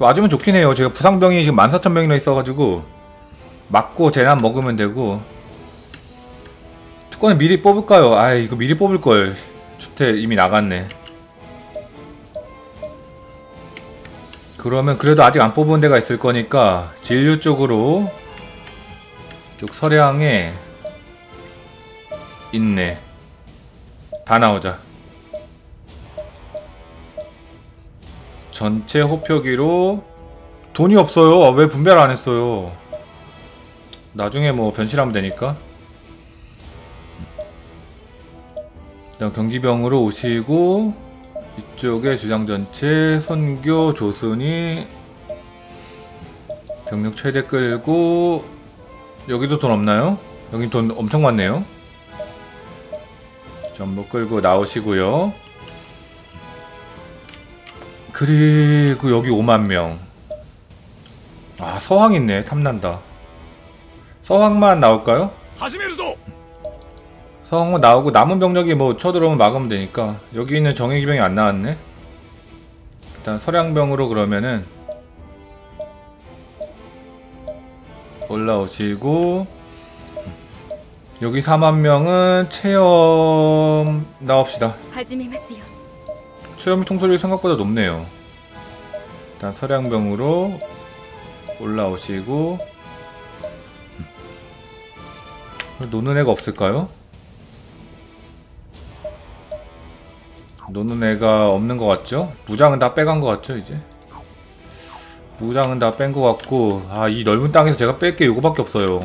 와주면 좋긴 해요. 제가 부상병이 지금 14,000명이나 있어가지고 맞고 재난 먹으면 되고 특권을 미리 뽑을까요? 아 이거 미리 뽑을걸. 주택 이미 나갔네. 그러면 그래도 아직 안 뽑은 데가 있을 거니까 진류 쪽으로 쪽 서량에 있네. 다 나오자. 전체 호표기로 돈이 없어요. 아, 왜 분배를 안 했어요? 나중에 뭐 변실하면 되니까. 경기병으로 오시고 이쪽에 주장 전체 선교 조순이 병력 최대 끌고 여기도 돈 없나요? 여기 돈 엄청 많네요. 전부 끌고 나오시고요. 그리고 여기 5만 명. 아 서황 있네 탐난다. 서황만 나올까요? 서황 나오고 남은 병력이 뭐 쳐들어오면 막으면 되니까 여기 있는 정예기병이 안 나왔네 일단 서량병으로 그러면은 올라오시고 여기 4만 명은 체험 나옵시다 하지메마스요. よ 체험 통솔이 생각보다 높네요. 일단 서량병으로 올라오시고 음. 노는 애가 없을까요? 노는 애가 없는 것 같죠? 무장은 다 빼간 것 같죠 이제? 무장은 다 뺀 것 같고 아 이 넓은 땅에서 제가 뺄 게 이거밖에 없어요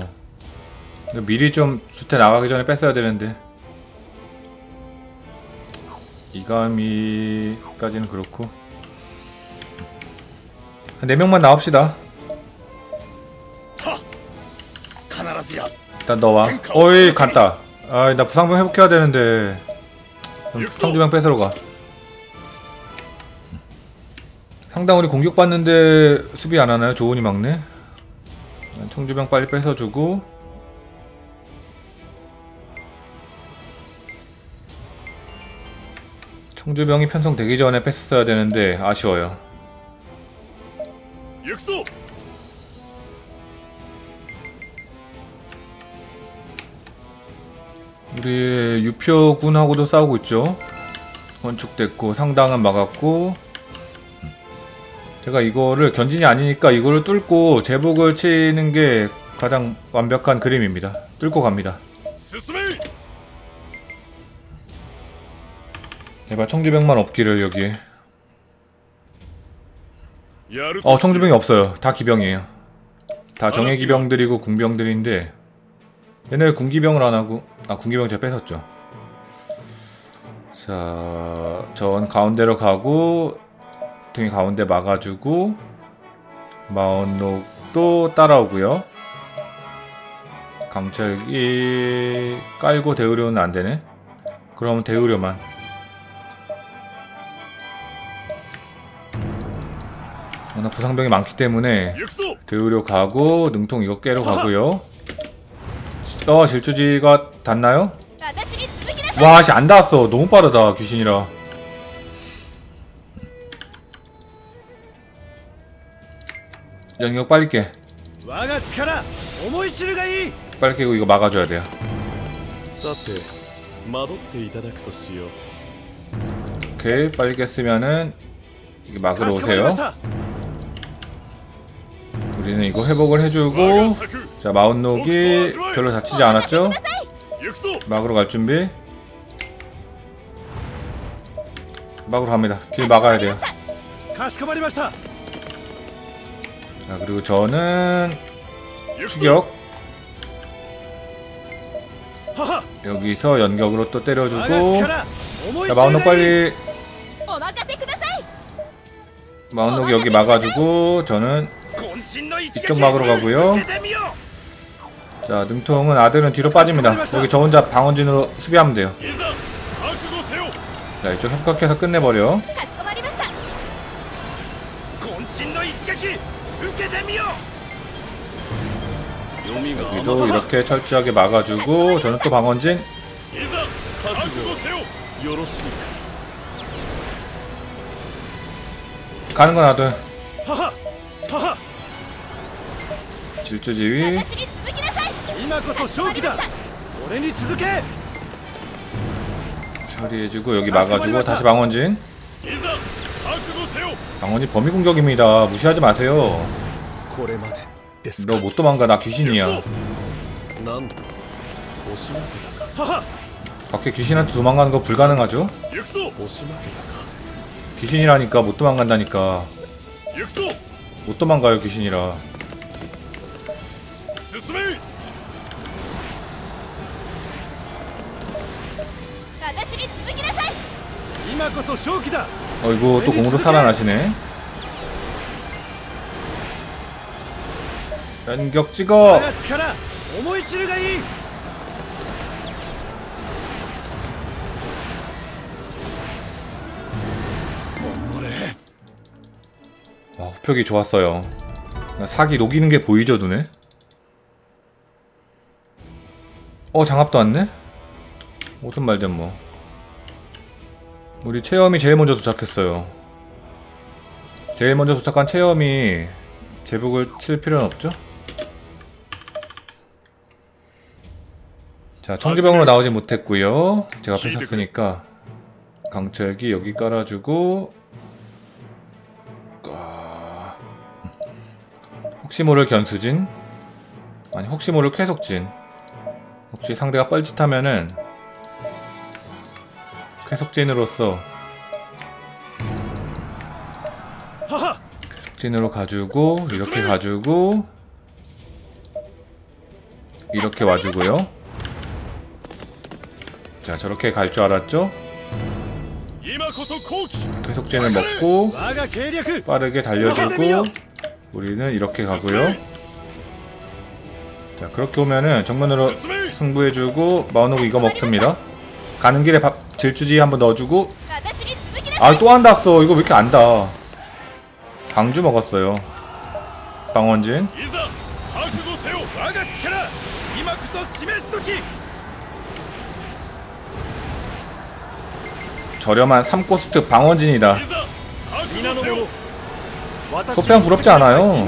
미리 좀 주택 나가기 전에 뺐어야 되는데 이가미까지는 그렇고. 한 4명만 나옵시다. 일단 너와. 어이 갔다. 아이 나 부상병 회복해야 되는데. 상주병 뺏으러 가. 상당 우리 공격받는데 수비 안하나요? 조은이 막내? 청주병 빨리 뺏어주고. 성주병이 편성되기 전에 뺐었어야 되는데 아쉬워요. 육소! 우리 유표군하고도 싸우고 있죠. 건축됐고 상당은 막았고 제가 이거를 견진이 아니니까 이거를 뚫고 제복을 치는 게 가장 완벽한 그림입니다. 뚫고 갑니다. 스스미! 제발 청주병만 없기를 여기에. 어 청주병이 없어요. 다 기병이에요. 다 정예기병들이고 궁병들인데 얘네 궁기병을 안하고 아 궁기병 제가 뺏었죠. 자 전 가운데로 가고 등이 가운데 막아주고 마운록도 따라오고요. 강철이 깔고 대우려는 안되네. 그럼 대우려만. 워낙 부상병이 많기 때문에 드우려 가고 능통 이거 깨러 가고요. 어 질주지가 닿나요? 와씨 안 닿았어. 너무 빠르다 귀신이라. 연격 빨리 깨. 빨리 깨고 이거 막아줘야 돼요. 오케이 빨리 깼으면은 이게 막으러 오세요. 우리는 이거 회복을 해주고 자 마운노기 별로 다치지 않았죠? 막으로 갈 준비? 막으로 갑니다. 길 막아야 돼요. 자 그리고 저는 추격. 여기서 연격으로 또 때려주고. 자 마운노 빨리. 마운노기 여기 막아주고 저는 이쪽 막으로 가고요. 자, 능통은 아들은 뒤로 빠집니다. 여기 저 혼자 방원진으로 수비하면 돼요. 자, 이쪽 협각해서 끝내버려. 여기도 이렇게 철저하게 막아주고 저는 또 방원진. 가는 건 아들. 질주지휘. 처리해주고 여기 막아주고 다시 방원진. 방원진 범위 공격입니다. 무시하지 마세요. 너 못 도망가 나 귀신이야. 밖에 귀신한테 도망가는 거 불가능하죠? 귀신이라니까 못 도망간다니까. 못 도망가요 귀신이라. 進め私に続きなさい今こそ勝機だ 어이구 또 공으로 살아나시네 연격 我 찍어 が力思い知るがいい 와 호표기 좋았어요 사기 녹이는 게 보이죠 눈에? 어 장갑도 왔네? 오든 말든 뭐. 우리 체험이 제일 먼저 도착했어요. 제일 먼저 도착한 체험이 제복을 칠 필요는 없죠? 자 청지병으로 나오지 못했고요. 제가 뺏었으니까 강철기 여기 깔아주고 아, 혹시 모를 견수진? 아니 혹시 모를 쾌속진 혹시 상대가 뻘짓하면은 쾌속진으로써 쾌속진으로 가지고 이렇게 가지고 이렇게 와주고요. 자 저렇게 갈 줄 알았죠? 쾌속진을 먹고 빠르게 달려주고 우리는 이렇게 가고요. 자 그렇게 오면은 정면으로 승부해주고 마누고 이거 먹습니다. 가는 길에 밥 질주지 한번 넣어주고. 아 또 안닿았어. 이거 왜 이렇게 안 닿아? 방주 먹었어요. 방원진. 저렴한 삼코스트 방원진이다. 소평 부럽지 않아요.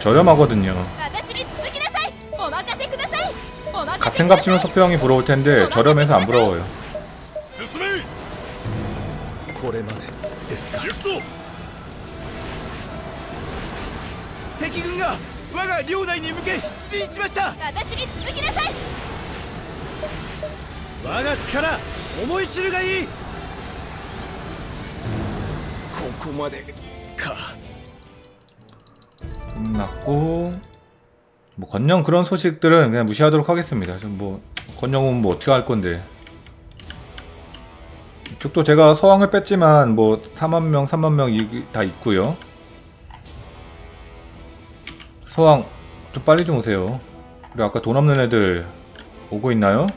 저렴하거든요 私に続きなさいお任せくださいお任せ 같은 값이면 소평이 부러울 텐데 저렴해서 안 부러워요 進めこれまでですか行くぞ敵軍が我が領内に向け出陣しました私に続きなさい我が力思い知るがいいここまでか 끝났고 뭐 건영 그런 소식들은 그냥 무시하도록 하겠습니다 좀뭐 건영은 뭐 어떻게 할 건데 이쪽도 제가 서왕을 뺐지만 뭐 4만 명 3만 명 다 있고요 서왕 좀 빨리 좀 오세요 그리고 아까 돈 없는 애들 오고 있나요?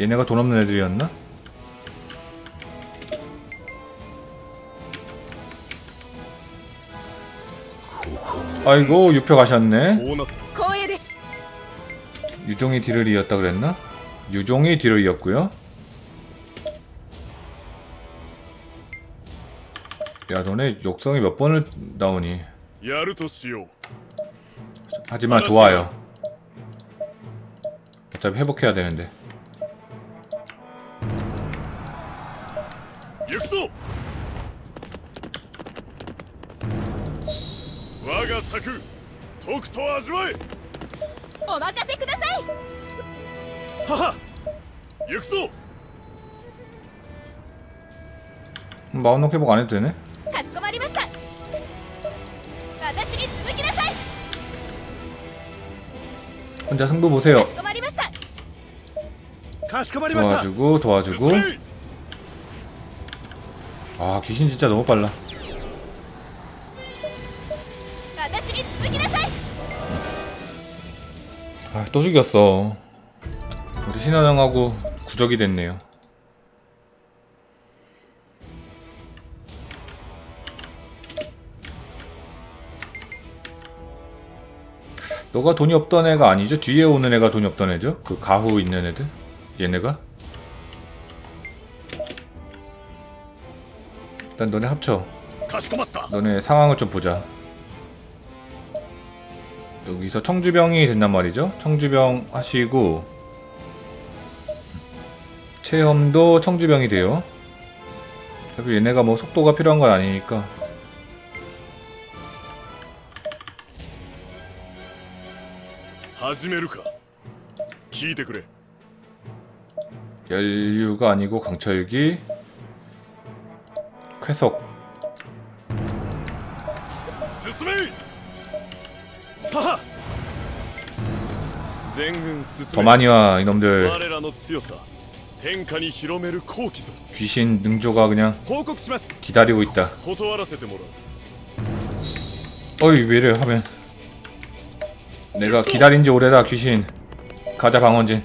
얘네가 돈 없는 애들이었나? 아이고 유표 가셨네. 유종이 딜을 이었다 그랬나? 유종이 딜을 이었고요. 야 너네 욕성이 몇 번을 나오니? 하지만 좋아요. 어차피 회복해야 되는데. 육수! 行くぞ我が策とくと味わえお任せくださいはは行くぞ 마운록 회복 안 해도 되네? かしこまりました私に続きなさい 혼자 승부 보세요 かしこまりましたかしこまりました 도와주고 도와주고 進め 아 귀신 진짜 너무 빨라 아, 또 죽였어. 우리 신화장하고 구적이 됐네요. 너가 돈이 없던 애가 아니죠? 뒤에 오는 애가 돈이 없던 애죠? 그 가후 있는 애들? 얘네가? 일단 너네 합쳐. 너네 상황을 좀 보자. 여기서 청주병이 된단 말이죠. 청주병 하시고 체험도 청주병이 돼요. 어차피 얘네가 뭐 속도가 필요한 건 아니니까 연류가 아니고 강철기 쾌속 더 많이 와 이놈들. 귀신 능조가 그냥 기다리고 있다. 어이 왜래 하면. 내가 기다린지 오래다 귀신. 가자 방원진.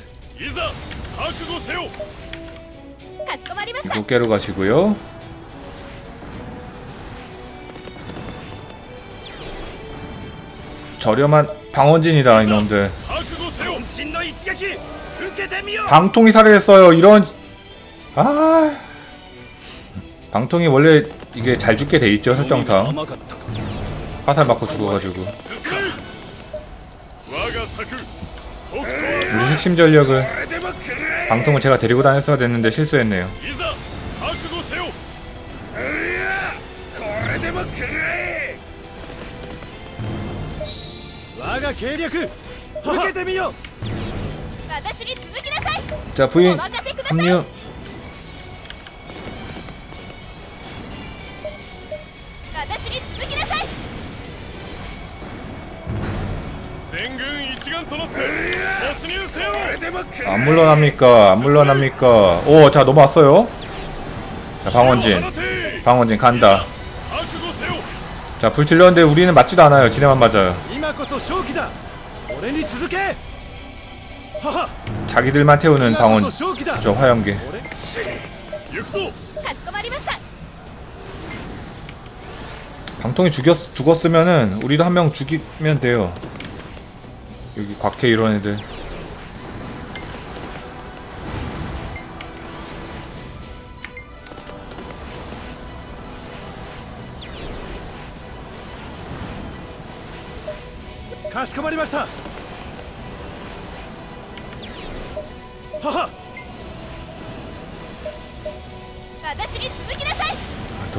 이거 깨러 가시고요. 저렴한 방어진이다 이놈들. 방통이 살해했어요. 이런 아. 방통이 원래 이게 잘 죽게 돼 있죠 설정상. 화살 맞고 죽어가지고. 우리 핵심 전력을 방통을 제가 데리고 다녔어야 됐는데 실수했네요. 計略受けてみよ私に続きなさい 자 お 부인 任せください 합류 私に続きなさいう全軍一丸となって突入せよこれでもくれ 안 물러납니까 안 물러납니까 오 자 넘어왔어요 자 방원진 放て 방원진 간다 覚悟せよ 자 불 질렀는데 우리는 맞지도 않아요 지네만 맞아요 자기들만 태우는 방언 저 화염계. 방통이 죽였, 죽었으면은 우리도 한 명 죽이면 돼요. 여기 곽해 이런 애들. 가시코마리마스타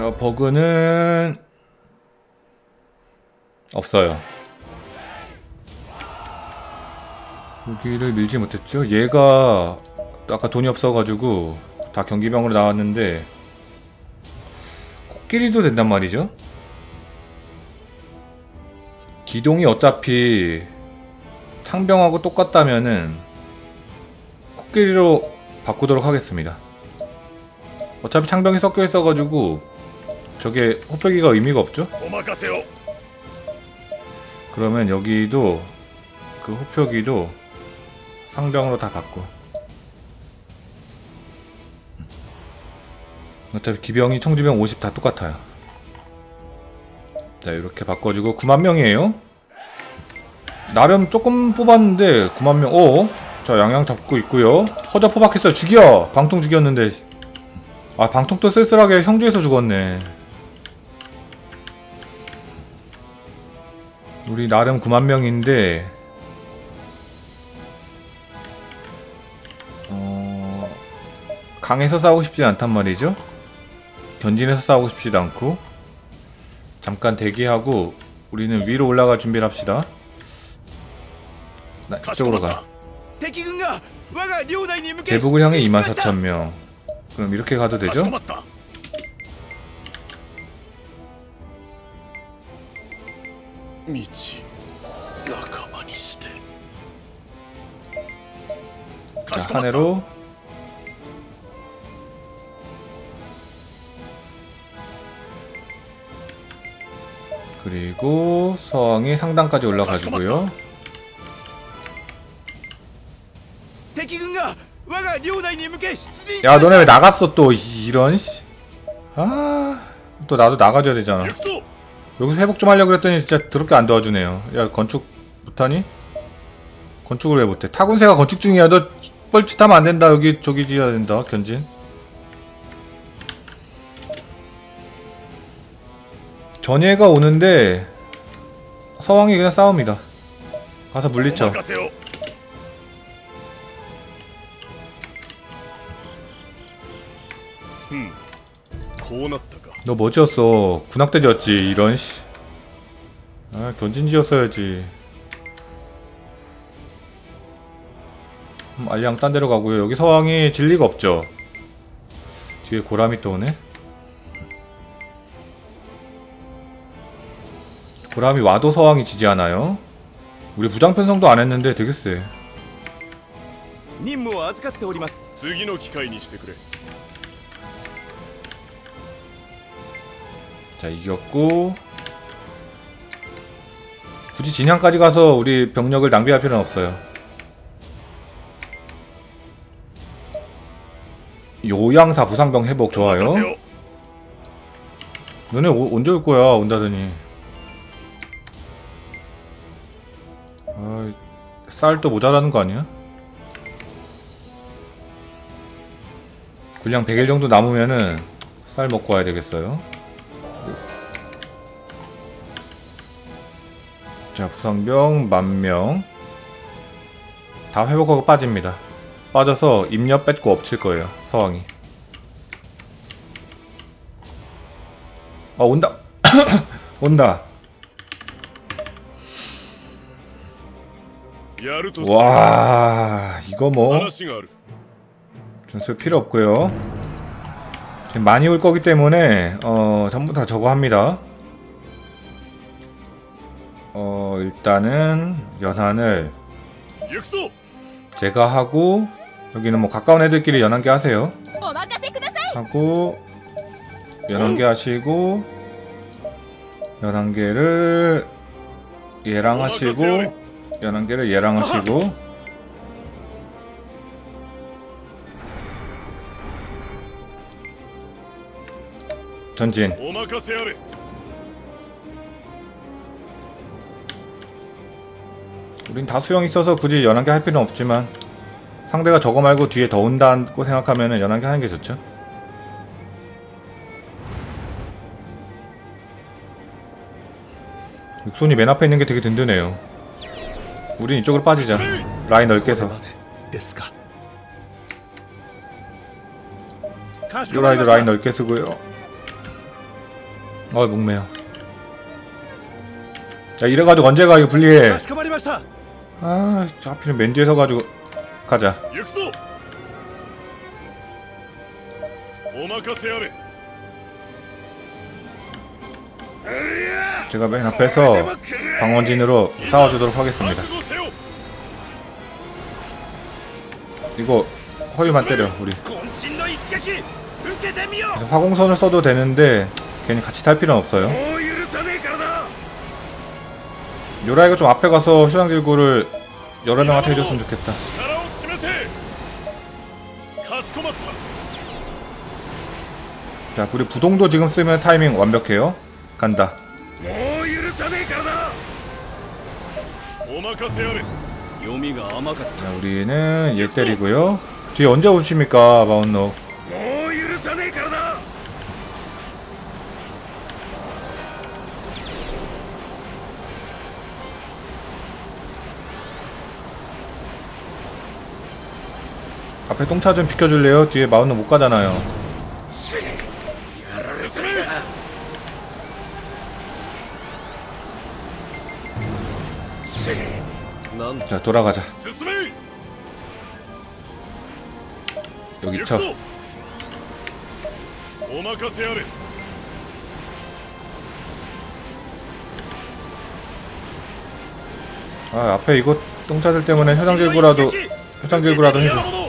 자 버그는 없어요. 여기를 밀지 못했죠? 얘가 아까 돈이 없어가지고 다 경기병으로 나왔는데 코끼리도 된단 말이죠? 기동이 어차피 창병하고 똑같다면은 코끼리로 바꾸도록 하겠습니다. 어차피 창병이 섞여 있어가지고 저게 호빼기가 의미가 없죠? 오마카세요. 그러면 여기도 그 호표기도 상병으로 다 바꿔 음. 어차피 기병이 청지병 50 다 똑같아요 자 이렇게 바꿔주고 9만명이에요 나름 조금 뽑았는데 9만명 오! 자 양양 잡고 있고요 허자 포박했어요 죽여! 방통 죽였는데 아 방통도 쓸쓸하게 형주에서 죽었네 우리 나름 9만 명인데 어... 강에서 싸우고 싶진 않단 말이죠? 견진에서 싸우고 싶지도 않고 잠깐 대기하고 우리는 위로 올라갈 준비를 합시다. 나 이쪽으로 가. 대북을 향해 24,000명. 그럼 이렇게 가도 되죠? 자, 한해로 그리고 성이 상당까지 올라가지고요. 야, 너네 왜 나갔어 또 이런 씨. 아, 또 나도 나가줘야 되잖아. 여기서 회복 좀 하려고 그랬더니 진짜 더럽게 안 도와주네요. 야 건축 못하니? 건축을 왜 못해? 타군세가 건축 중이야. 너 뻘짓하면 안 된다. 여기 저기 지어야 된다. 견진. 전예가 오는데 서왕이 그냥 싸웁니다. 가서 물리쳐. 음, 고났다. 너 뭐 지었어? 군악대 지었지. 이런 씨. 아 견진 지었어야지. 음, 알량 딴 데로 가고요. 여기 서왕이 질 리가 없죠. 뒤에 고라미 또 오네. 고라미 와도 서왕이 지지 않아요. 우리 부장 편성도 안 했는데 되게 세. 任務を預かっております次の機会にしてくれ 자 이겼고. 굳이 진양까지 가서 우리 병력을 낭비할 필요는 없어요. 요양사 부상병 회복 좋아요. 너네 오, 언제 올 거야 온다더니. 아, 쌀도 모자라는 거 아니야? 분량 100일 정도 남으면은 쌀 먹고 와야 되겠어요. 자, 부상병 만명 다 회복하고 빠집니다. 빠져서 입력 뺏고 엎칠 거예요. 서왕이. 아, 어, 온다. 온다. 와, 이거 뭐 전술 필요 없고요. 지금 많이 올 거기 때문에 어, 전부 다 저거 합니다. 일단은 연한을 제가 하고 여기는 뭐 가까운 애들끼리 연한게 하세요. 하고 연한게 하시고 연한개를 얘랑 하시고 어, 연한개를 얘랑 하시고 어. 전진. 우린 다 수영 있어서 굳이 연한게 할 필요는 없지만 상대가 저거 말고 뒤에 더 온다고 생각하면 연한게 하는 게 좋죠. 육손이 맨 앞에 있는 게 되게 든든해요. 우린 이쪽으로 빠지자. 라인 넓게 해서. 요라이드 라인 넓게 쓰고요. 어이 목매야. 야 이래가지고 언제가? 이거 불리해. 아, 하필은 맨 뒤에 서가지고 가자. 육소. 제가 맨 앞에서 방원진으로 싸워주도록 하겠습니다. 이거 허위만 때려 우리. 화공선을 써도 되는데 괜히 같이 탈 필요는 없어요. 요라이가 좀 앞에 가서 휴양질구를 여러 명한테 해줬으면 좋겠다. 자 우리 부동도 지금 쓰면 타이밍 완벽해요. 간다. 자, 우리는 얘 때리고요. 뒤에 언제 오십니까 마운노 똥차 좀 비켜줄래요? 뒤에 마운드 못 가잖아요. 자 돌아가자. 여기 쳐. 아, 앞에 이거 똥차들 때문에 현장 제구라도 현장 제구라도 해줘.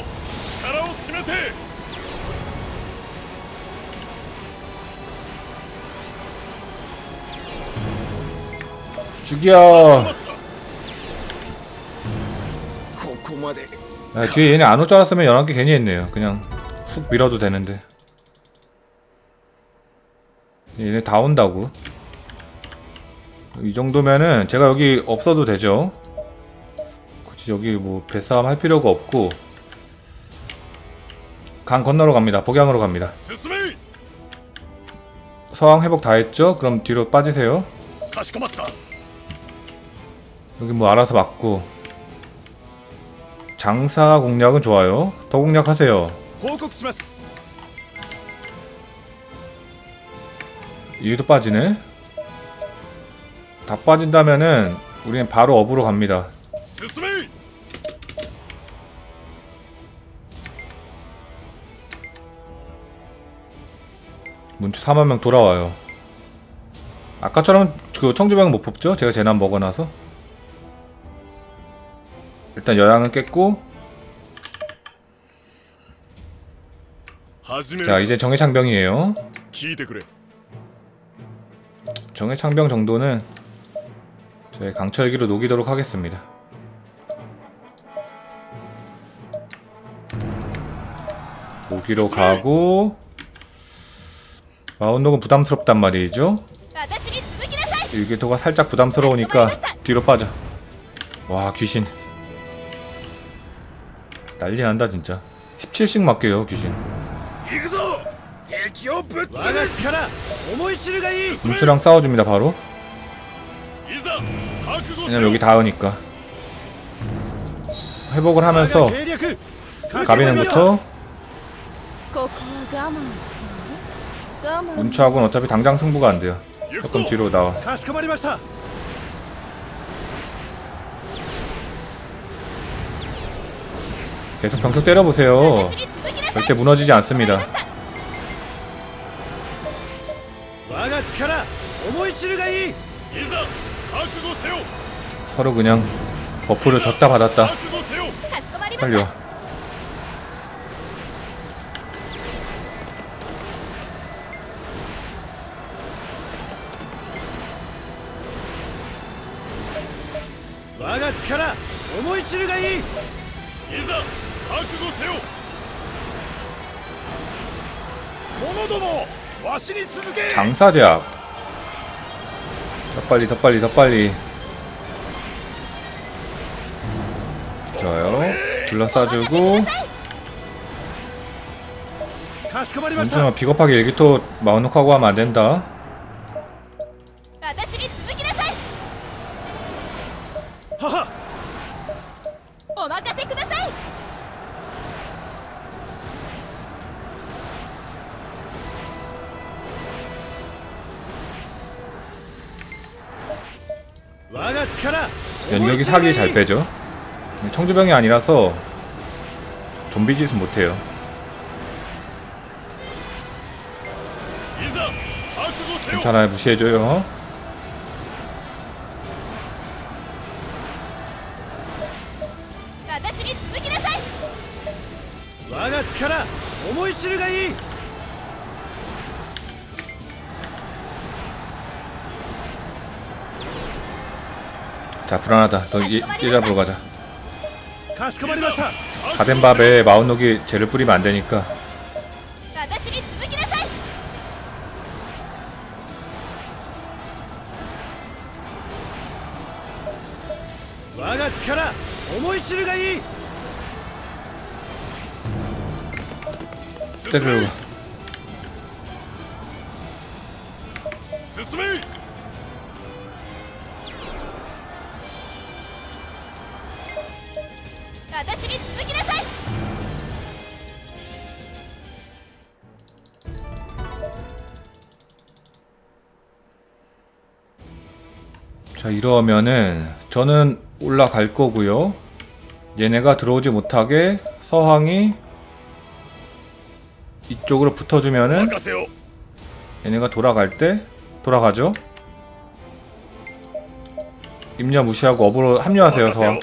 죽여. 야, 아, 뒤에 얘네 안 올 줄 알았으면 11개 괜히 했네요. 그냥 훅 밀어도 되는데. 얘네 다 온다고. 이 정도면은 제가 여기 없어도 되죠. 굳이 여기 뭐 배싸움 할 필요가 없고. 강 건너로 갑니다. 복양으로 갑니다. 서왕 회복 다 했죠? 그럼 뒤로 빠지세요. 다시 고맙다. 여기 뭐 알아서 맞고. 장사 공략은 좋아요. 더 공략하세요. 이유도 빠지네. 다 빠진다면은 우리는 바로 업으로 갑니다. 문추 4만명 돌아와요. 아까처럼 그 청주병 못 뽑죠? 제가 재난 먹어놔서? 일단 여양은 깼고. 자 이제 정해창병이에요. 정해창병 정도는 저희 강철기로 녹이도록 하겠습니다. 오기로 가고. 아, 마운독은 부담스럽단 말이죠. 일기토가 살짝 부담스러우니까 뒤로 빠져. 와 귀신. 난리 난다 진짜. 17씩 맡겨요 귀신. 음치랑 싸워줍니다 바로. 왜냐면 여기 닿으니까. 회복을 하면서 가비는부터. 문초하고는 어차피 당장 승부가 안 돼요. 조금 뒤로 나와. 계속 병력 때려보세요. 절대 무너지지 않습니다. 서로 그냥 버프를 줬다 받았다. 빨리 와. 覚悟せよ者どもわしに続け 장사제약 더 빨리 더 빨리 더 빨리 좋아요 둘러싸주고 かしこまりました 문준아 비겁하게 일기토 마운독하고 하면 안된다 연력이 사기 잘 빼죠 청주병이 아니라서 좀비 짓은 못해요 いざ覚悟せよ 괜찮아요 무시해줘요 私に続きなさい我が力思い知るがいい 자 불안하다. 너 일, 일하러 가자. 가덴밥에 마운노기 재를 뿌리면 안되니까. 때려 이러면은 저는 올라갈 거고요. 얘네가 들어오지 못하게 서황이 이쪽으로 붙어주면은 얘네가 돌아갈 때 돌아가죠. 입력 무시하고 업으로 합류하세요, 서황.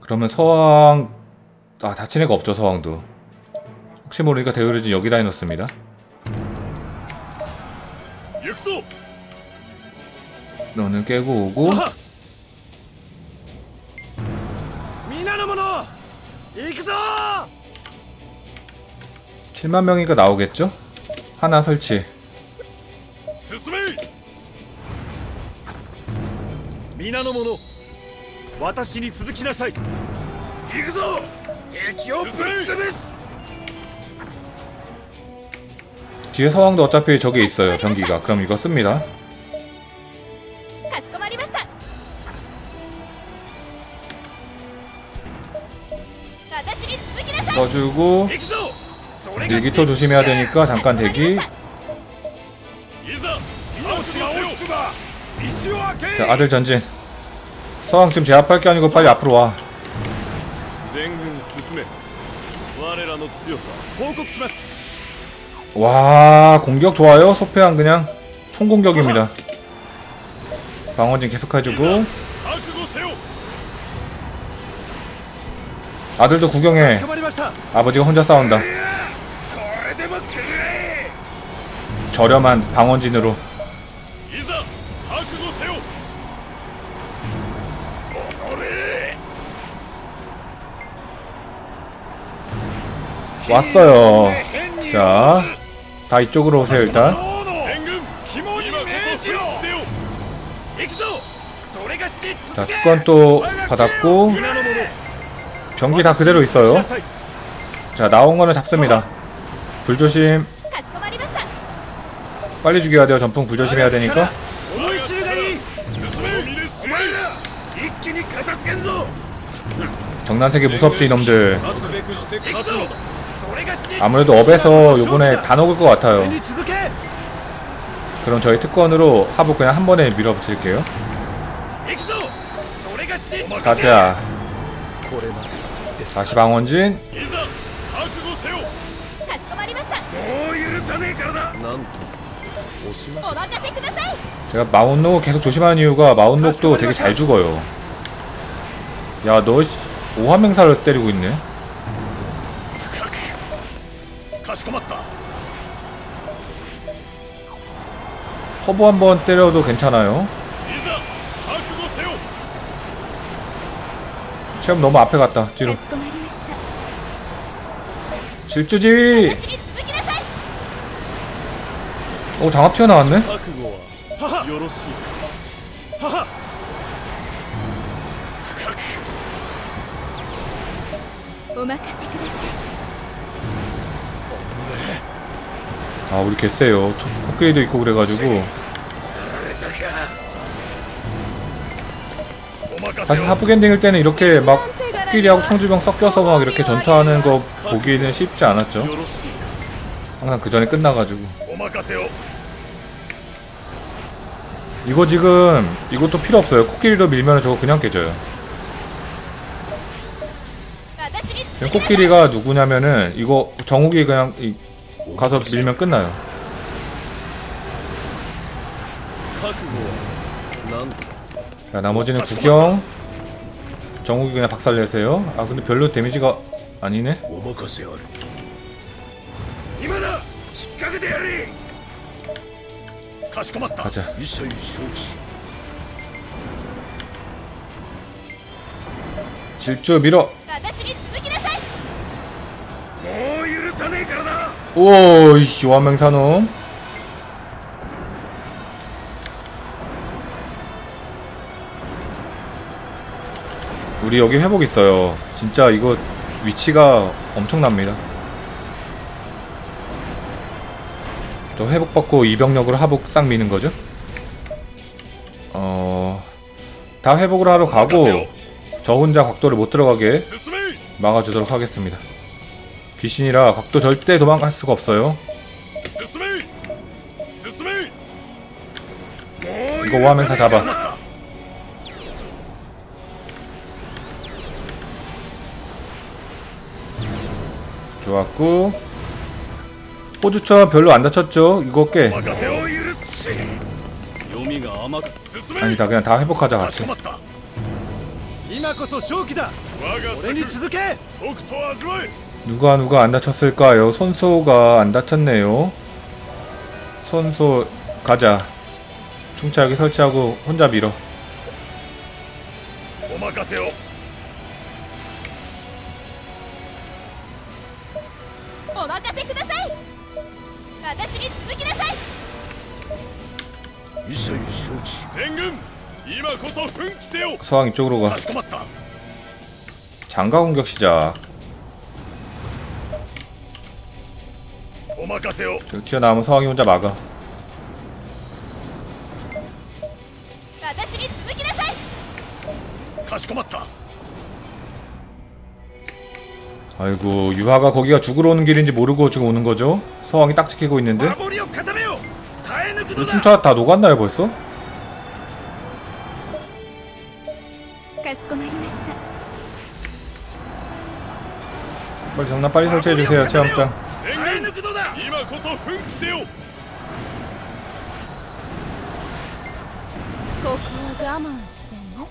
그러면 서황... 아, 다친 애가 없죠, 서황도. 혹시 모르니까 대우르진 여기다 해놓습니다 行くぞ 너는 깨고 오고 皆の者行くぞ 7만 명이니까 나오겠죠? 하나 설치 進め皆の者私に続きなさい行くぞ敵をぶっ潰す 뒤에 서왕도 어차피 저기 있어요 변기가. 그럼 이거 씁니다. 넣어주고 일기토 조심해야 되니까 잠깐 대기. 자 아들 전진. 서왕 지금 제압할 게 아니고 빨리 앞으로 와. 와 공격 좋아요. 소페안 그냥 총공격입니다. 방어진 계속해주고. 아들도 구경해. 아버지가 혼자 싸운다. 저렴한 방원진으로. 왔어요. 자. 다 이쪽으로 오세요 일단. 자 특권 또 받았고 병기 다 그대로 있어요. 자 나온 거는 잡습니다. 불조심. 빨리 죽여야 돼요. 전풍 불조심해야 되니까. 정난세계 무섭지 이놈들. 아무래도 업에서 요번에 다 녹을 것 같아요. 그럼 저희 특권으로 하부 그냥 한 번에 밀어붙일게요. 가자. 다시 방원진. 제가 마운록 계속 조심하는 이유가 마운록도 되게 잘 죽어요. 야 너 오한맹사를 때리고 있네. かしこまった 터보 한 번 때려도 괜찮아요 いざ覚悟せよ 체험 너무 앞에 갔다 뒤로 かしこまりました 질주지 私に続きなさい 오 장합 튀어나왔네 아 우리 개쎄요. 코끼리도 있고 그래가지고. 사실 하프겐딩일 때는 이렇게 막 코끼리하고 청주병 섞여서 막 이렇게 전투하는 거 아, 보기는 아, 쉽지 않았죠. 항상 그 전에 끝나가지고. 이거 지금 이것도 필요 없어요. 코끼리로 밀면 저거 그냥 깨져요. 코끼리가 누구냐면은 이거 정욱이 그냥 이 가서 밀면 끝나요. 자, 나머지는 구경. 정욱이 그냥 박살내세요. 아, 근데 별로 데미지가 아니네. 가자. 질주 밀어. 오이씨 완맹산호 우리 여기 회복 있어요. 진짜 이거 위치가 엄청납니다. 저 회복받고 이병력으로 하복 싹 미는거죠? 어... 다 회복을 하러 가고 저 혼자 각도를 못들어가게 막아주도록 하겠습니다. 귀신이라 각도 절대 도망갈 수가 없어요. 이거 뭐 오하면서 잡아. 좋았고. 호주처 별로 안 다쳤죠? 이거 깨. 아니다 그냥 다 회복하자 같이. 누가 누가 안 다쳤을까요? 손소가 안 다쳤네요. 손소 가자. 충차하게 설치하고 혼자 밀어. 오마카세요. 오마카세 쿠다사이. 나다시니 쓰기나사이. 이사이 소치. 생금. 이마 고소 흥치세요. 서왕 이쪽으로 가. 장가 공격 시작. 저 튀어나오면 서왕이 혼자 막아. 아이고 유화가 거기가 죽으러 오는 길인지 모르고 지금 오는 거죠? 서왕이 딱 지키고 있는데? 춤차 다 녹았나요 벌써? 빨리 장난 빨리 설치해주세요 체험장.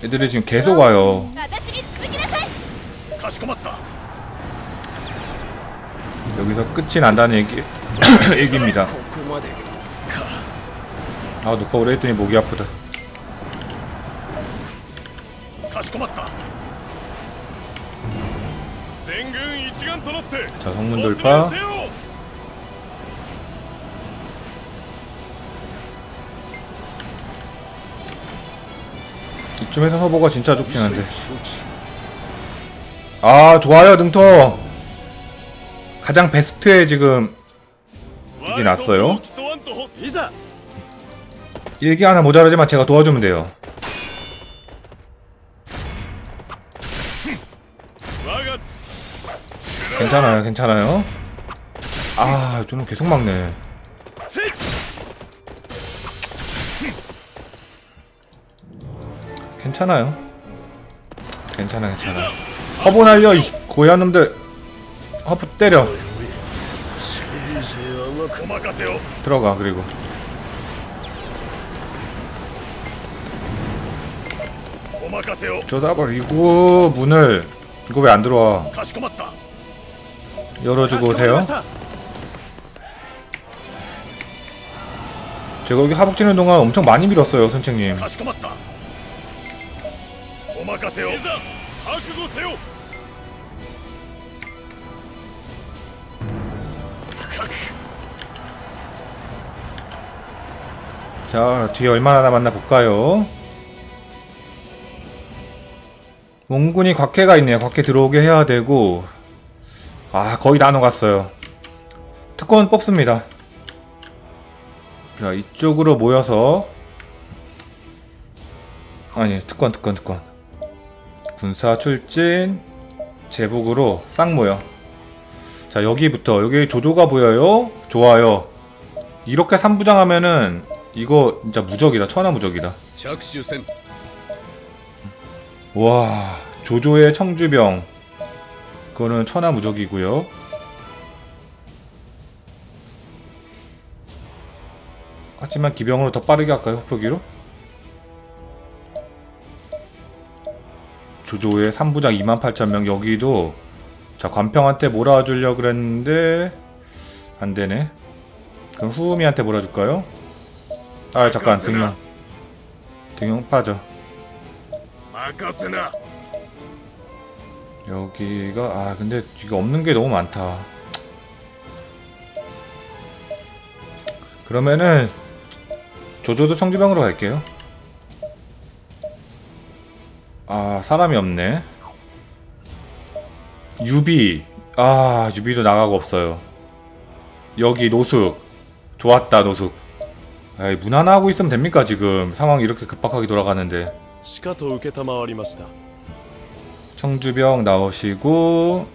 애들이 지금 계속 와요. 여기서 끝이 난다는 얘기, 얘기입니다. 아, 녹화 오래 했더니 목이 아프다. 자, 성문 돌파. 쯤에서 서 보가 진짜 좋긴 한데. 아 좋아요 능터 가장 베스트에 지금 이게 났어요. 1기 하나 모자라지만 제가 도와주면 돼요. 괜찮아요 괜찮아요. 아 저는 계속 막네. 괜찮아요. 괜찮아 괜찮아. 화보 날려 이 고야 놈들. 화보 때려. 들어가 그리고. 쫓아버리고 문을. 이거 왜 안 들어와? 열어주고 오세요. 제가 여기 하복 찌는 동안 엄청 많이 밀었어요 선생님. お任せをいざ覚悟せよ深く 자 뒤에 얼마나 남았나 볼까요 몽군이 곽해가 있네요 곽해 들어오게 해야 되고 아 거의 다 녹았어요 특권 뽑습니다 자 이쪽으로 모여서 아니 특권 특권 특권 군사 출진 제북으로 싹 모여. 자 여기부터. 여기 조조가 보여요. 좋아요. 이렇게 3부장 하면은 이거 진짜 무적이다. 천하무적이다. 와 조조의 청주병. 그거는 천하무적이고요. 하지만 기병으로 더 빠르게 할까요? 흑표기로? 조조의 3부작 28,000명 여기도 자 관평한테 몰아주려 그랬는데 안되네. 그럼 후미한테 몰아줄까요? 아 잠깐 등용. 등용 빠져. 여기가 아 근데 이거 없는게 너무 많다. 그러면은 조조도 청주병으로 갈게요. 아 사람이 없네. 유비. 아 유비도 나가고 없어요. 여기 노숙. 좋았다 노숙. 에이 무난하고 있으면 됩니까 지금? 상황이 이렇게 급박하게 돌아가는데. 청주병 나오시고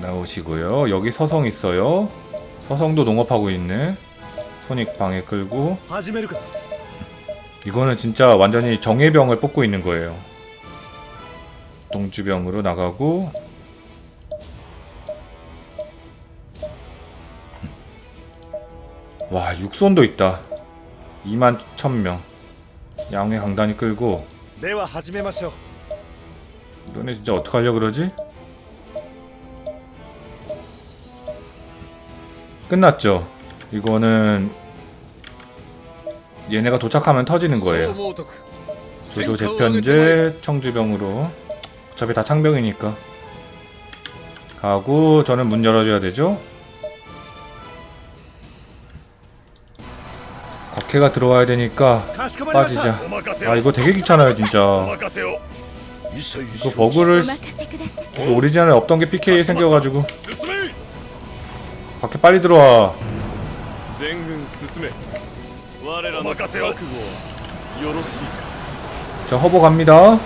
나오시고요. 여기 서성 있어요. 서성도 농업하고 있네. 손익 방에 끌고. 이거는 진짜 완전히 정예병을 뽑고 있는 거예요. 동주병으로 나가고. 와 육손도 있다. 2만 1천명. 양의 강단이 끌고. 내와 하지메 마셔 너네 진짜 어떡하려 그러지? 끝났죠. 이거는 얘네가 도착하면 터지는 거예요. 조조 재편제 청주병으로. 어차피 다 창병이니까. 가고 저는 문 열어줘야 되죠. 곽해가 들어와야 되니까 빠지자. 아 이거 되게 귀찮아요 진짜. 이거 버그를 그 오리지널에 없던 게 PK 생겨가지고. 밖에 빨리 들어와. 자 허버 갑니다.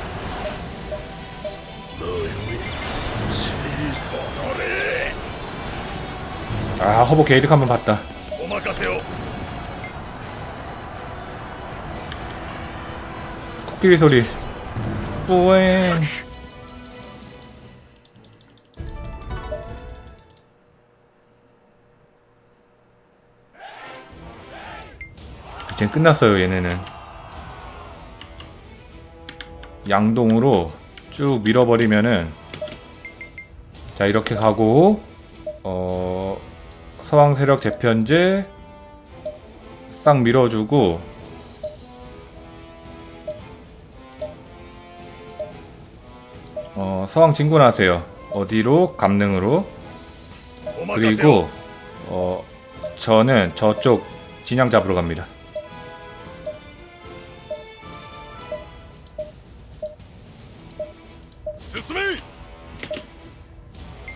아 허버 게이득 한번 봤다. 코끼리 소리. 뿌잉 이제 끝났어요 얘네는. 양동으로 쭉 밀어버리면은 자 이렇게 가고 어 서왕세력 재편제 싹 밀어주고 어 서왕 진군하세요. 어디로? 감능으로. 그리고 어 저는 저쪽 진양 잡으러 갑니다.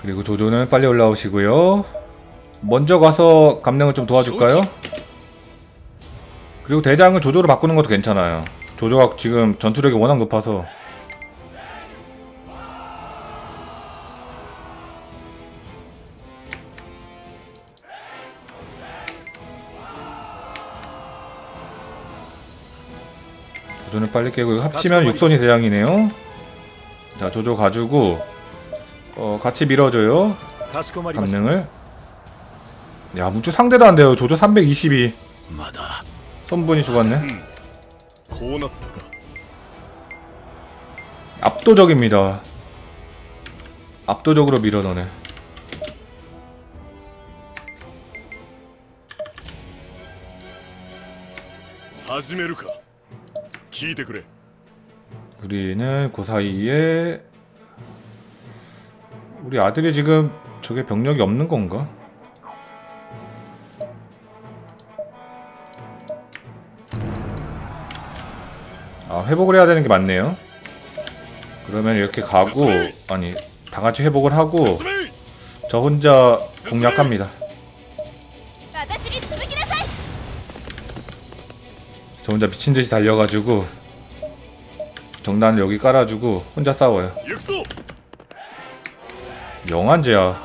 그리고 조조는 빨리 올라오시고요. 먼저 가서 감능을 좀 도와줄까요? 그리고 대장을 조조로 바꾸는 것도 괜찮아요. 조조가 지금 전투력이 워낙 높아서 조조는 빨리 깨고 합치면 육선이 대장이네요. 자 조조 가지고 어, 같이 밀어줘요. 반능을. 야 무추 상대도 안 돼요. 조조 322 손분이 죽었네. 음, 압도적입니다. 압도적으로 밀어넣네. 하지메루카. 기대 그래. 우리는 그 사이에 우리 아들이 지금 저게 병력이 없는 건가? 아 회복을 해야 되는 게 맞네요. 그러면 이렇게 가고 아니 다같이 회복을 하고 저 혼자 공략합니다. 저 혼자 미친듯이 달려가지고 정단 여기 깔아주고 혼자 싸워요. 영한제야.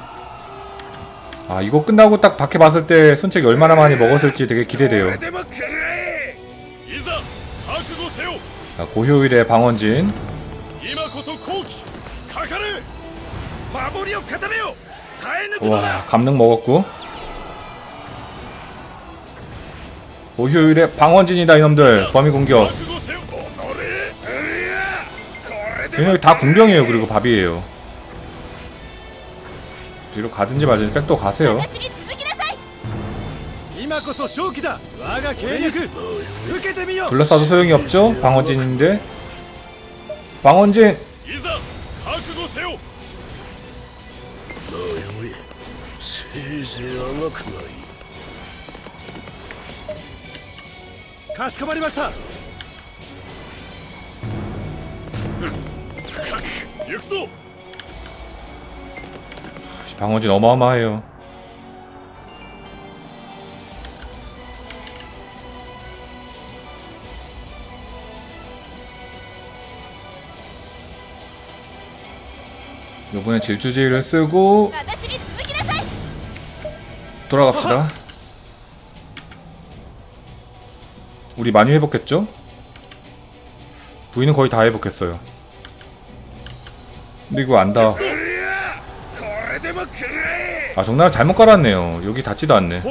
아 이거 끝나고 딱 밖에 봤을 때 손책이 얼마나 많이 먹었을지 되게 기대돼요. 자, 고효일의 방원진. 와 감능 먹었고. 고효일의 방원진이다 이놈들. 범위 공격. 얘네 다 궁병이에요. 그리고 밥이에요. 뒤로 가든지 말든지 백도 가세요. 둘러싸도 소용이 없죠? 방어진인데. 방어진! 가스카마리마스타 육수! 방어진 어마어마해요. 요번에 질주제를 쓰고 돌아갑시다 우리 많이 회복했죠? 부인은 거의 다 회복했어요 그리고 안다. 아 정말 잘못 깔았네요. 여기 닿지도 않네.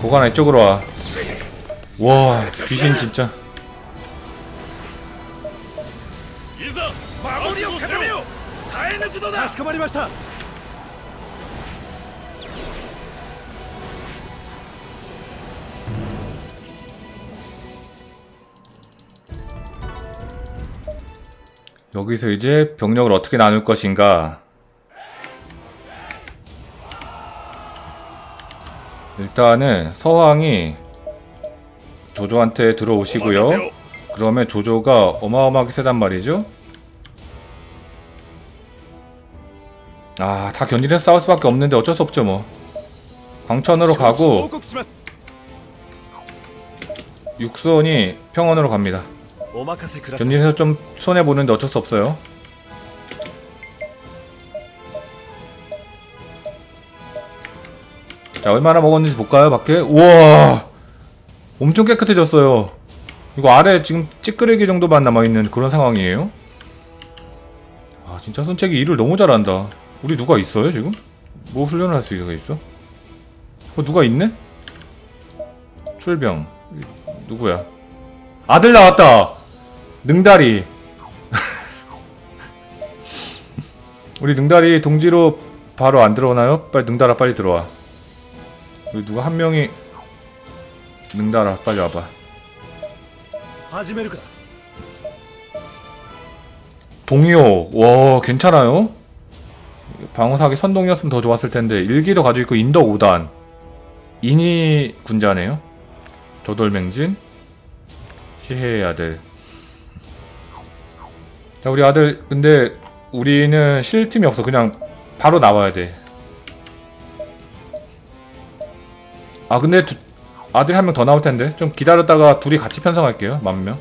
고관아 이쪽으로 와. 와 귀신 진짜. 여기서 이제 병력을 어떻게 나눌 것인가? 일단은 서황이 조조한테 들어오시고요. 그러면 조조가 어마어마하게 세단 말이죠. 아다 견디는 싸울 수밖에 없는데 어쩔 수 없죠 뭐. 광천으로 가고 육수원이 평원으로 갑니다. 견진에서 좀 손해보는데 어쩔 수 없어요. 자 얼마나 먹었는지 볼까요 밖에? 우와! 엄청 깨끗해졌어요. 이거 아래 지금 찌끄레기 정도만 남아있는 그런 상황이에요. 아 진짜 선책이 일을 너무 잘한다. 우리 누가 있어요 지금? 뭐 훈련을 할 수 있는 게 있어? 어 누가 있네? 출병. 누구야? 아들 나왔다! 능다리. 우리 능다리 동지로 바로 안 들어오나요? 빨리 능다라 빨리 들어와. 우리 누가 한 명이 능다라 빨리 와봐. 동요. 와 괜찮아요? 방어사기 선동이었으면 더 좋았을 텐데. 일기도 가지고 있고 인덕 5단. 인이 군자네요. 저돌맹진. 시해의 아들 야 우리 아들 근데 우리는 쉴 팀이 없어. 그냥 바로 나와야 돼아 근데 두, 아들 한 명 더 나올 텐데. 좀 기다렸다가 둘이 같이 편성할게요 만명.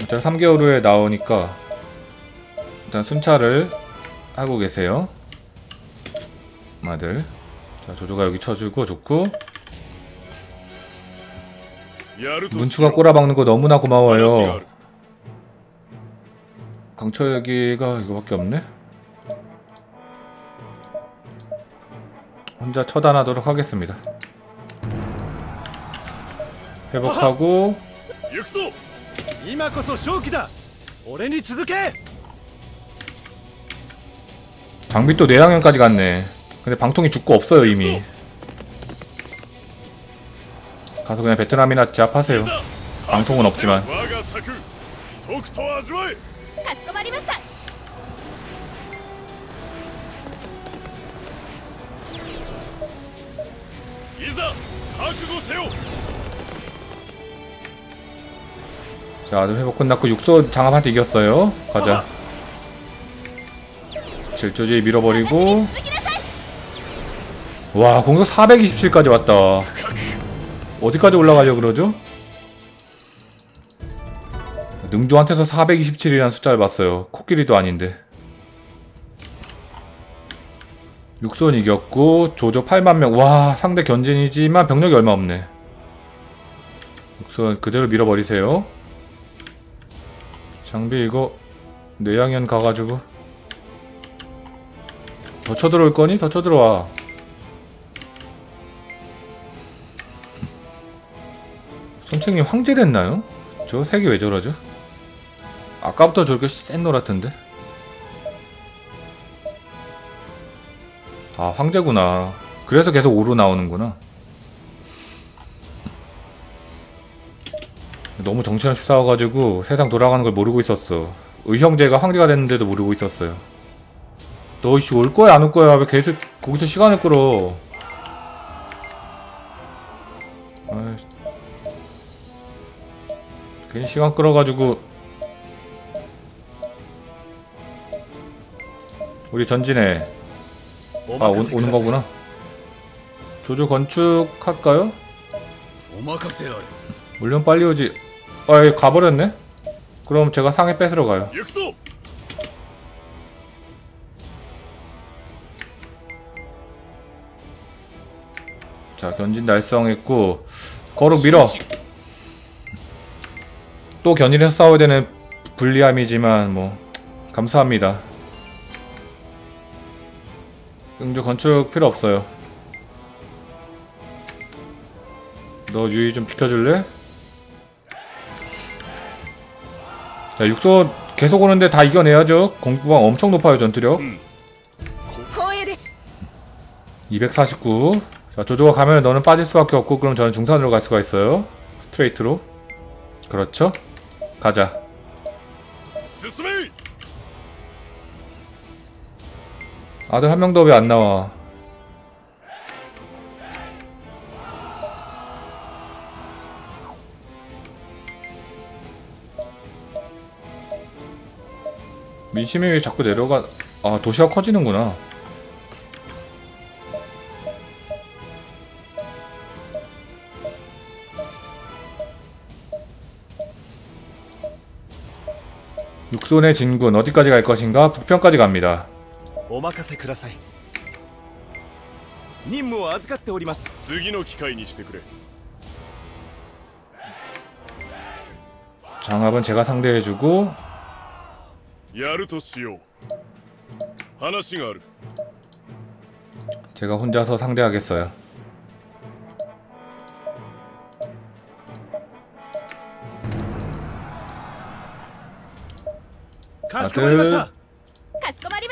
일단 3개월 후에 나오니까 일단 순찰을 하고 계세요. 아들. 자 조조가 여기 쳐주고 좋고. 문추가 꼬라박는 거 너무나 고마워요. 강철기가 이거밖에 없네? 혼자 처단하도록 하겠습니다. 회복하고 장비 또 내랑현까지 갔네. 근데 방통이 죽고 없어요 이미. 가서 그냥 베트남이나 제압하세요. 방통은 없지만. 자, 회복 끝났고 육소 장합한테 이겼어요. 가자. 질주주의 밀어버리고 와 공격 427까지 왔다 어디까지 올라가려 그러죠? 능조한테서 427이라는 숫자를 봤어요. 코끼리도 아닌데. 육손 이겼고 조조 8만명. 와 상대 견진이지만 병력이 얼마 없네. 육손 그대로 밀어버리세요. 장비 이거 내양현 가가지고. 더 쳐들어올 거니? 더 쳐들어와 손책님 황제 됐나요? 저 색이 왜 저러죠? 아까부터 저렇게 센 노랗던데. 아 황제구나. 그래서 계속 오로 나오는구나. 너무 정신없이 싸워가지고 세상 돌아가는 걸 모르고 있었어. 의형제가 황제가 됐는데도 모르고 있었어요. 너 이씨 올 거야 안 올 거야? 왜 계속 거기서 시간을 끌어 시간 끌어가지고 우리 전진해. 아 오, 는 거구나. 조조 건축 할까요? 물론 빨리 오지. 아 여기 가버렸네. 그럼 제가 상에 뺏으러 가요. 자 견진 날성했고 거룩 밀어. 또 견인해서 싸워야 되는 불리함이지만 뭐 감사합니다. 응조 건축 필요 없어요. 너 유이 좀 비켜줄래? 자 육소 계속 오는데 다 이겨내야죠. 공구가 엄청 높아요 전투력. 음, 249. 자 조조가 가면 너는 빠질 수밖에 없고 그럼 저는 중산으로 갈 수가 있어요. 스트레이트로. 그렇죠. 가자. 아들 한 명도 왜 안 나와? 민심이 왜 자꾸 내려가? 아, 도시가 커지는구나. 육손의 진군 어디까지 갈 것인가? 북편까지 갑니다. お任せください任務を預かっております次の機会にしてくれ 장합은 제가 상대해주고 やるとしよう話がある 제가 혼자서 상대하겠어요. 다들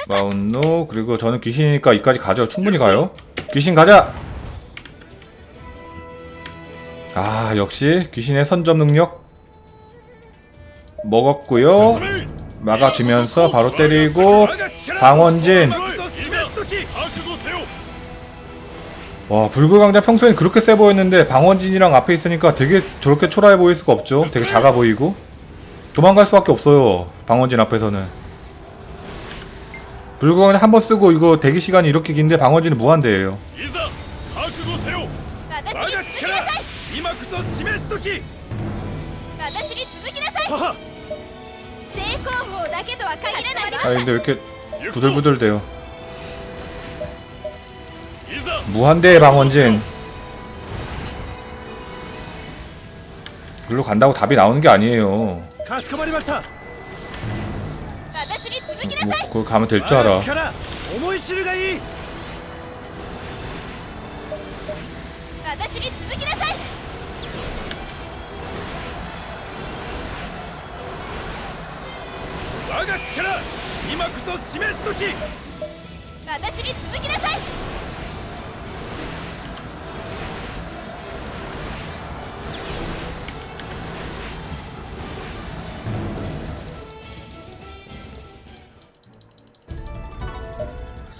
마운노 그리고 저는 귀신이니까 이까지 가죠. 충분히 가요. 귀신 가자! 아 역시 귀신의 선점 능력. 먹었고요. 막아주면서 바로 때리고 방원진. 와 불구강자 평소엔 그렇게 세 보였는데 방원진이랑 앞에 있으니까 되게 저렇게 초라해 보일 수가 없죠. 되게 작아 보이고. 도망갈 수밖에 없어요. 방원진 앞에서는. 불구간 한번 쓰고 이거 대기 시간이 이렇게 긴데 방원진은 뭐 무한대예요. 아 근데 왜 이렇게 부들부들 돼요? 무한대의 뭐 방원진. 글로 간다고 답이 나오는 게 아니에요. かしこまりました私に続きな 뭐, さい 거기 가면 될 줄 我が 알아. 力思い知るがいい私に続きなさい我が力今こそ示す時私に続きなさい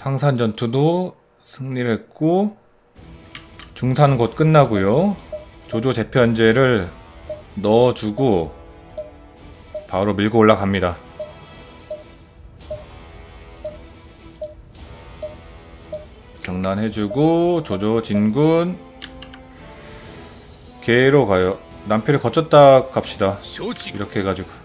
상산 전투도 승리를 했고 중산 곧 끝나고요. 조조 재편제를 넣어주고 바로 밀고 올라갑니다. 경난해주고 조조 진군 개로 가요. 남편을 거쳤다 갑시다. 이렇게 해가지고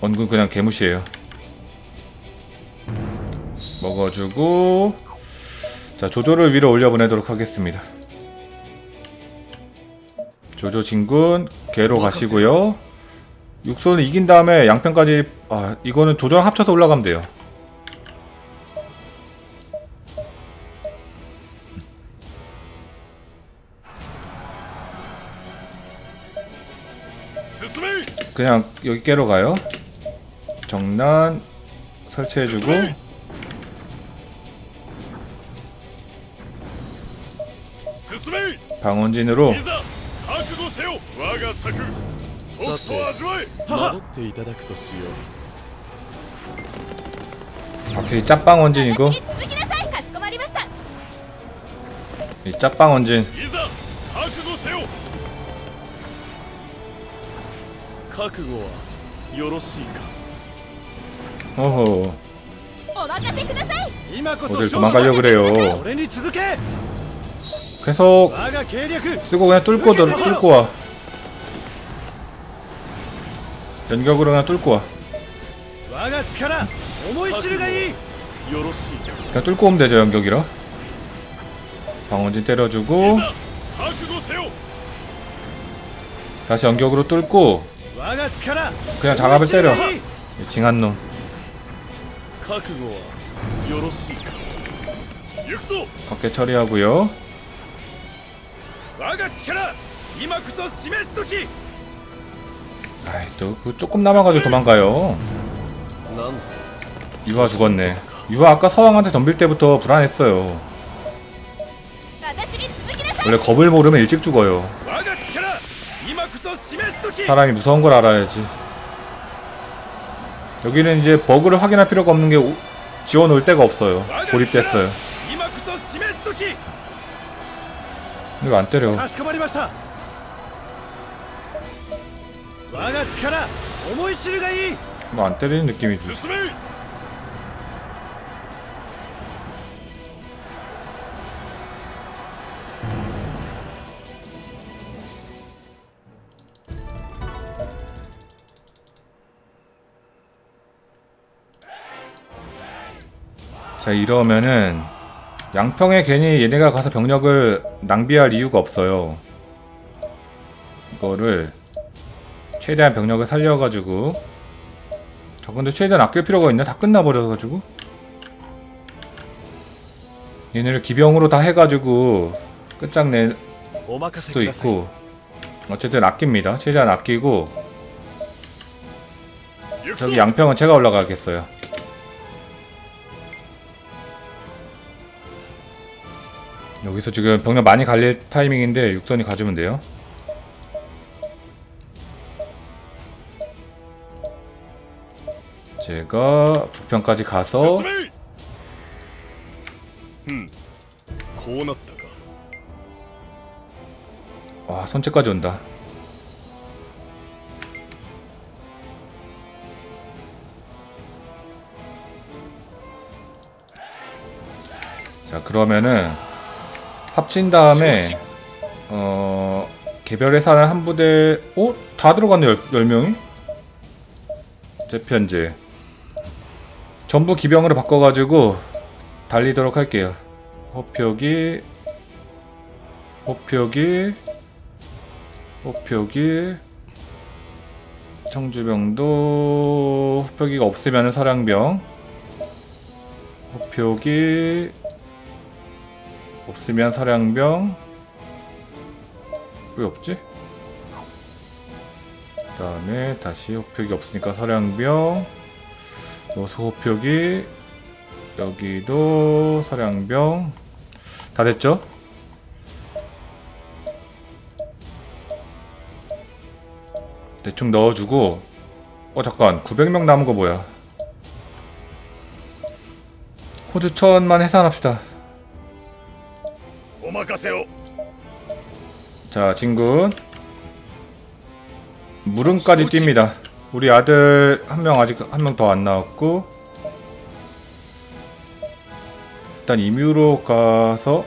원군 그냥 개무시해요. 먹어주고 자 조조를 위로 올려보내도록 하겠습니다. 조조 진군 개로 가시고요. 육소는 이긴 다음에 양편까지 아 이거는 조조랑 합쳐서 올라가면 돼요. 그냥 여기 깨러 가요. 정난 설치해주고. 방원진으로. 확실히 짝방 원진이고. 이 짝방 원진. 覚悟せよ覚悟はよろしいか 어허 お任せください今こそ 어딜 勝負 도망가려 그래요 俺に続け 계속 我が計略 쓰고 그냥 뚫고 들 뚫고 와 연격으로 그냥 뚫고 와 我が力思い知るがいいよろしい 그냥 뚫고 오면 되죠 연격이라 방원진 때려주고 覚悟せよ 다시 연격으로 뚫고 我が力 그냥 작업을 때려. 이 징한 놈. 어깨 처리하고요. 아이 또 뭐 조금 남아가지고 도망가요. 유아 죽었네. 유아 아까 서왕한테 덤빌 때부터 불안했어요. 원래 겁을 모르면 일찍 죽어요. 사람이 무서운 걸 알아야지. 여기는 이제 버그를 확인할 필요가 없는 게 지워놓을 데가 없어요. 고립됐어요. 이거 안 때려. 이거 안 때리는 느낌이지. 자 이러면은 양평에 괜히 얘네가 가서 병력을 낭비할 이유가 없어요. 이거를 최대한 병력을 살려가지고. 자 근데 최대한 아낄 필요가 있나? 다 끝나버려가지고? 얘네를 기병으로 다 해가지고 끝장낼 수도 있고. 어쨌든 아낍니다. 최대한 아끼고. 저기 양평은 제가 올라가겠어요. 여기서 지금 병력 많이 갈릴 타이밍인데 육선이 가주면 돼요. 제가 북편까지 가서 와 선체까지 온다. 자 그러면은 합친 다음에 어 개별 회사는 한 부대 어? 다 들어갔네 열, 10 명이? 재편제 전부 기병으로 바꿔가지고 달리도록 할게요 호표기 호표기 호표기 청주병도 호표기가 없으면 사량병 호표기 있으면 사량병. 왜 없지? 그 다음에 다시 호표기 없으니까 사량병. 노소 호표기 여기도 사량병. 다 됐죠? 대충 넣어주고. 어 잠깐. 900명 남은 거 뭐야? 호주 천만 해산합시다. 자 진군. 무릉까지. 뜁니다. 우리 아들 한 명 아직 한 명 더 안 나왔고 일단 임유로 가서